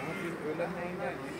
Abi öğlenleyin geldik.